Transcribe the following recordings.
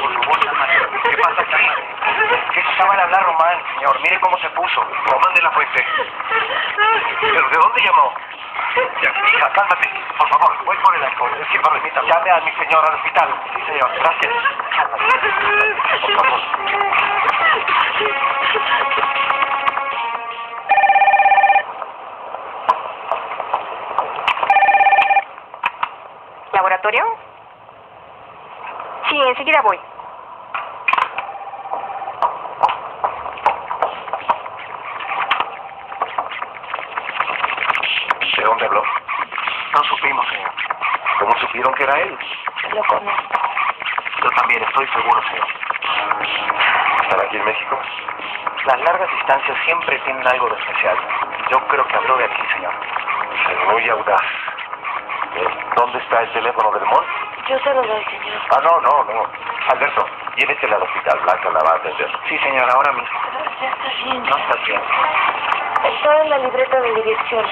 por favor, cálmate. ¿Qué pasa, cálmate? ¿Qué al hablar Román, señor? Mire cómo se puso. Román de la Fuente. ¿Pero de dónde llamó? Ya, hija, cálmate. Por favor, voy por el alcohol. Es que permítame. Llame a mi señor al hospital. Sí, señor. Gracias. Cálmate. Por favor. ¿Laboratorio? Sí, enseguida voy. ¿De dónde habló? No supimos, señor. ¿Cómo supieron que era él? Lo conozco. Yo también estoy seguro, señor. ¿Estará aquí en México? Las largas distancias siempre tienen algo de especial. Yo creo que habló de aquí, señor. Muy audaz. Eh, ¿Dónde está el teléfono del mall? Yo se lo doy, señor. Ah, no, no, no. Alberto, llévesela al hospital. Blanca la va a atender. Sí, señor, ahora mismo. Ya está bien. No estás bien. Está en la libreta de dirección.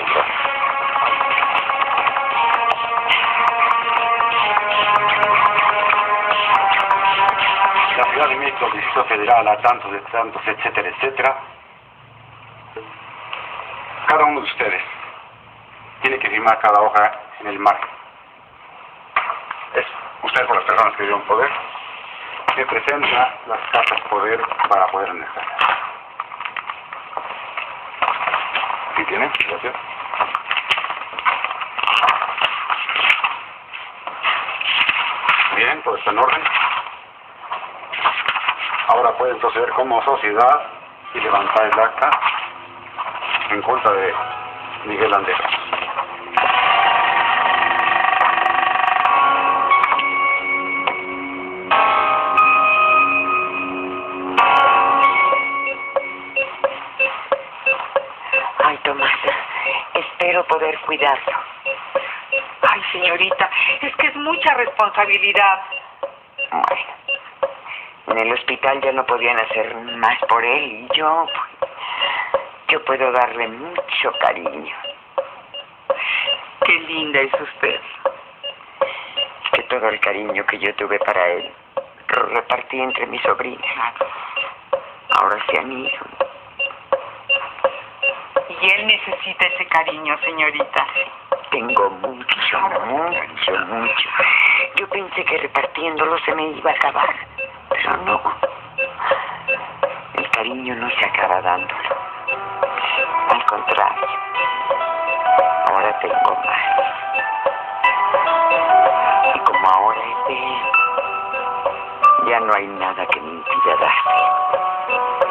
la Ciudad de México, el Distrito Federal, a tantos de tantos, etcétera, etcétera. Cada uno de ustedes tiene que firmar cada hoja en el margen. Es usted por las personas que dieron poder, me presenta las cartas poder para poder anexar. ¿Sí tiene? Gracias. Bien, todo está en orden. Ahora pueden proceder como sociedad y levantar el acta en contra de Miguel Andrés. Espero poder cuidarlo. Ay, señorita, es que es mucha responsabilidad. Bueno, en el hospital ya no podían hacer más por él y yo, pues, yo puedo darle mucho cariño. Qué linda es usted. Es que todo el cariño que yo tuve para él lo repartí entre mis sobrinos. Ahora se han ido. Y él necesita ese cariño, señorita. Tengo mucho, mucho, mucho. Yo pensé que repartiéndolo se me iba a acabar, pero no. El cariño no se acaba dándolo. Al contrario, ahora tengo más. Y como ahora es de él, ya no hay nada que me impida darle.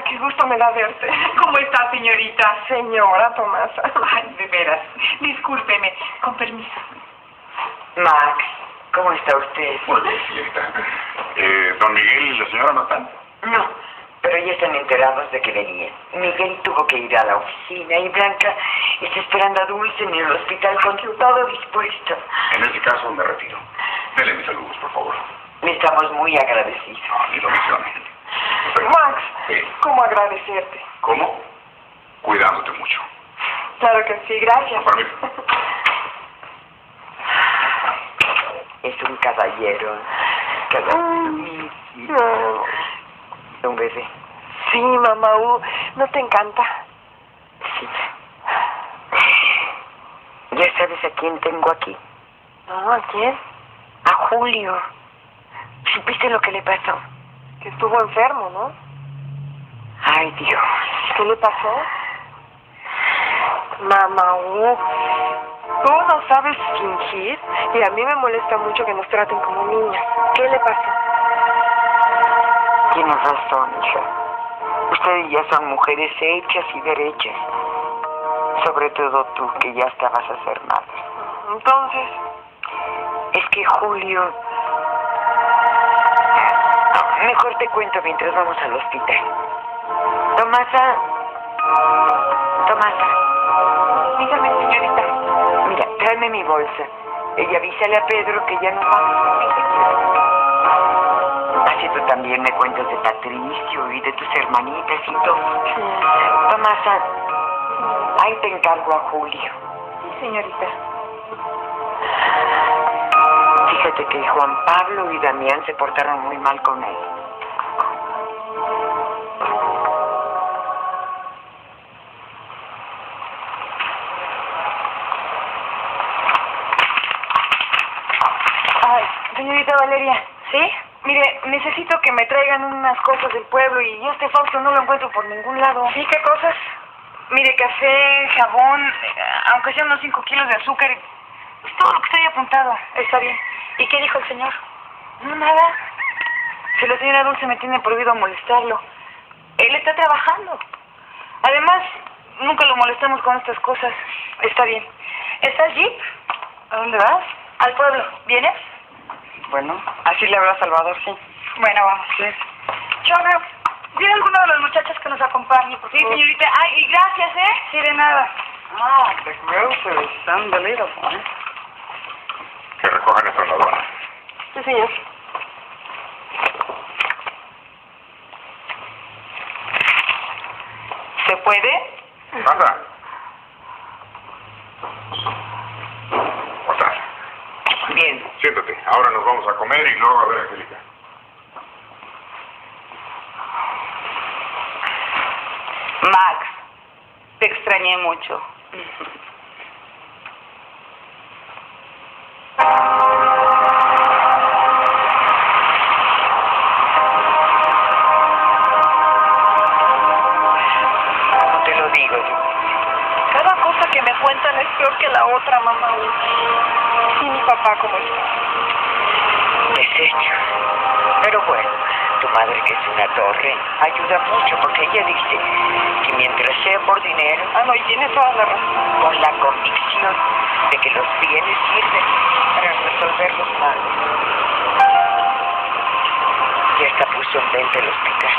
Tomasa, qué gusto me da verte. ¿Cómo está, señorita? Señora Tomasa. Ay, de veras. Discúlpeme. Con permiso. Max, ¿cómo está usted? Muy bien, señorita. Eh, ¿Don Miguel y la señora no están? No, pero ya están enterados de que venían. Miguel tuvo que ir a la oficina y Blanca está esperando a Dulce en el hospital con todo dispuesto. En ese caso me retiro. Dele mis saludos, por favor. Le estamos muy agradecidos. No, ni lo mencione. Max, Sí. ¿cómo agradecerte? ¿Cómo? Cuidándote mucho. Claro que sí, gracias. Con permiso. Es un caballero. Caballero. No. Un bebé. Sí, mamá, uh, ¿no te encanta? Sí. ¿Ya sabes a quién tengo aquí? No, ¿a quién? A Julio. ¿Supiste lo que le pasó? Que estuvo enfermo, ¿no? Ay, Dios. ¿Qué le pasó? Mamá, uh, tú no sabes fingir y a mí me molesta mucho que nos traten como niñas. ¿Qué le pasó? Tienes razón, hija. Ustedes ya son mujeres hechas y derechas. Sobre todo tú, que ya estabas a hacer nada. Entonces, Es que Julio... Mejor te cuento mientras vamos al hospital. Tomasa... Tomasa, Dígame, señorita. Mira, tráeme mi bolsa. Ella avísale a Pedro que ya no va. Así tú también me cuentas de Patricio y de tus hermanitas y todo. Sí, Tomasa, ahí te encargo a Julio. sí, señorita. Fíjate que Juan Pablo y Damián se portaron muy mal con él. Ay, señorita Valeria. ¿Sí? Mire, necesito que me traigan unas cosas del pueblo y yo este Fausto no lo encuentro por ningún lado. ¿Sí qué cosas? Mire, café, jabón, eh, aunque sean unos 5 kilos de azúcar, es todo lo que ahí apuntado. Está bien. ¿Y qué dijo el señor? No, nada. Si la señora Dulce me tiene prohibido molestarlo. Él está trabajando. Además, nunca lo molestamos con estas cosas. Está bien. ¿Está allí? ¿A dónde vas? Al pueblo. ¿Vienes? Bueno, así le habrá Salvador, sí. Bueno, vamos. Chona, dile a alguno de los muchachos que nos acompañe, por Sí, favor. señorita. Ay, y gracias, ¿eh? Sí, de nada. Ah, the groceries, unbelievable. Que recojan eso en la aduana. Sí, señor. ¿Se puede? ¿Pasa? ¿Cómo estás? Bien, Siéntate. Ahora nos vamos a comer y luego a ver a Angélica. Max, te extrañé mucho. Te lo digo yo. Cada cosa que me cuentan es peor que la otra, mamá. ¿Y mi papá cómo está? Desecho. Pero bueno, tu madre que es una torre ayuda mucho porque ella dice sea por dinero, Ah, no, y tienes toda la razón. con la convicción de que los bienes sirven para resolver los males. Ya está puso en venta el hospital.